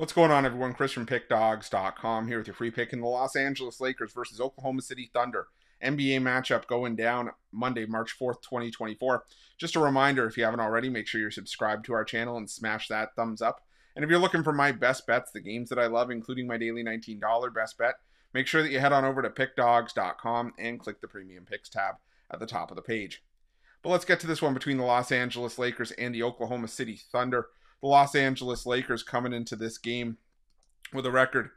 What's going on, everyone? Chris from PickDawgz.com here with your free pick in the Los Angeles Lakers versus Oklahoma City Thunder. NBA matchup going down Monday, March 4th, 2024. Just a reminder if you haven't already, make sure you're subscribed to our channel and smash that thumbs up. And if you're looking for my best bets, the games that I love, including my daily $19 best bet, make sure that you head on over to PickDawgz.com and click the Premium Picks tab at the top of the page. But let's get to this one between the Los Angeles Lakers and the Oklahoma City Thunder the Los Angeles Lakers coming into this game with a record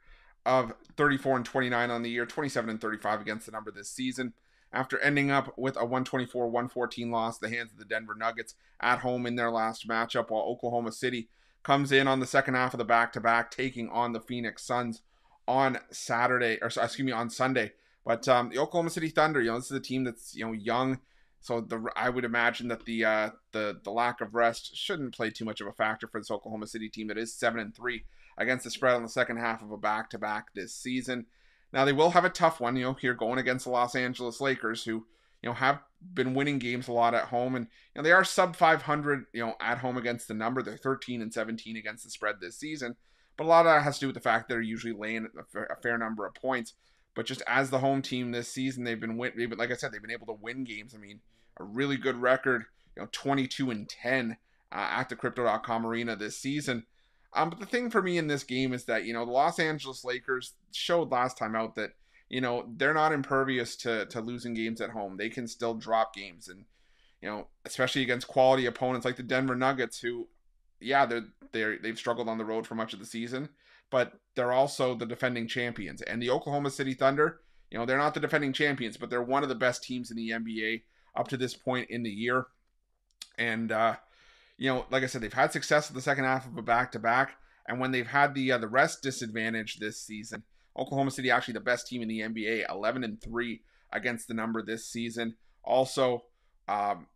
of 34 and 29 on the year, 27 and 35 against the number this season. After ending up with a 124 114 loss, the hands of the Denver Nuggets at home in their last matchup, while Oklahoma City comes in on the second half of the back to back, taking on the Phoenix Suns on Saturday, or excuse me, on Sunday. But um, the Oklahoma City Thunder, you know, this is a team that's you know young, so the I would imagine that the uh, the the lack of rest shouldn't play too much of a factor for this Oklahoma City team that is seven and three against the spread on the second half of a back to back this season. Now they will have a tough one, you know, here going against the Los Angeles Lakers, who you know have been winning games a lot at home, and you know they are sub 500, you know, at home against the number. They're 13 and 17 against the spread this season, but a lot of that has to do with the fact that they're usually laying a fair number of points. But just as the home team this season, they've been win. Like I said, they've been able to win games. I mean, a really good record, you know, 22 and 10 uh, at the Crypto.com arena this season. Um, but the thing for me in this game is that you know the Los Angeles Lakers showed last time out that you know they're not impervious to to losing games at home. They can still drop games, and you know especially against quality opponents like the Denver Nuggets, who yeah they're they they've struggled on the road for much of the season, but they're also the defending champions. And the Oklahoma City Thunder, you know they're not the defending champions, but they're one of the best teams in the NBA up to this point in the year. And, uh, you know, like I said, they've had success in the second half of a back to back. And when they've had the uh, the rest disadvantage this season, Oklahoma City actually the best team in the NBA, 11 and 3 against the number this season. Also, um,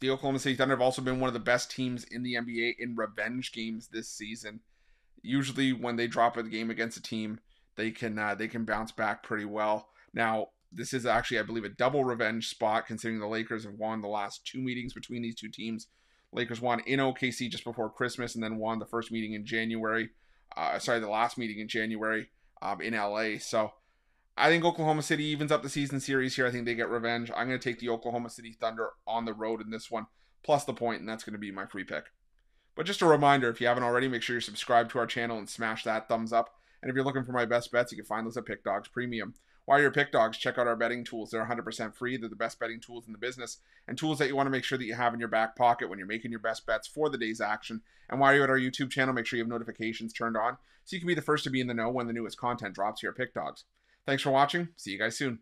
the Oklahoma City Thunder have also been one of the best teams in the NBA in revenge games this season. Usually, when they drop a game against a team, they can uh, they can bounce back pretty well. Now, this is actually, I believe, a double revenge spot considering the Lakers have won the last two meetings between these two teams. Lakers won in OKC just before Christmas and then won the first meeting in January. Uh, sorry, the last meeting in January um, in LA. So I think Oklahoma City evens up the season series here. I think they get revenge. I'm going to take the Oklahoma City Thunder on the road in this one, plus the point, and that's going to be my free pick. But just a reminder if you haven't already, make sure you're subscribed to our channel and smash that thumbs up. And if you're looking for my best bets, you can find those at Pick Dawgz Premium. While you're at Pick Dawgz, check out our betting tools. They're 100% free. They're the best betting tools in the business and tools that you want to make sure that you have in your back pocket when you're making your best bets for the day's action. And while you're at our YouTube channel, make sure you have notifications turned on so you can be the first to be in the know when the newest content drops here at Pick Dawgz. Thanks for watching. See you guys soon.